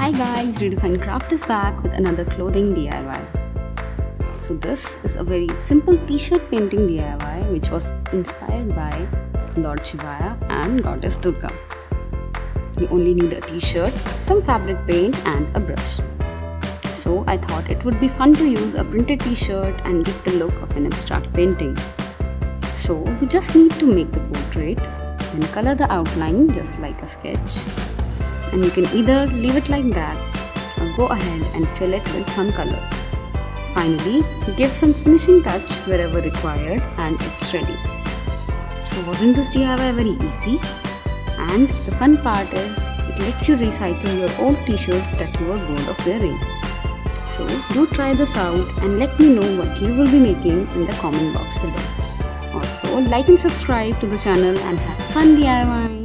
Hi guys, Redefine Craft is back with another clothing DIY. So this is a very simple t-shirt painting DIY which was inspired by Lord Shivaay and Goddess Durga. You only need a t-shirt, some fabric paint and a brush. So I thought it would be fun to use a printed t-shirt and give the look of an abstract painting. So you just need to make the portrait and color the outline just like a sketch and you can either leave it like that or go ahead and fill it with some color. Finally, give some finishing touch wherever required and it's ready. So wasn't this DIY very easy? And the fun part is it lets you recycle your old t-shirts that you are bored of wearing. So do try this out and let me know what you will be making in the comment box below. Also like and subscribe to the channel and have fun DIY.